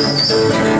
Música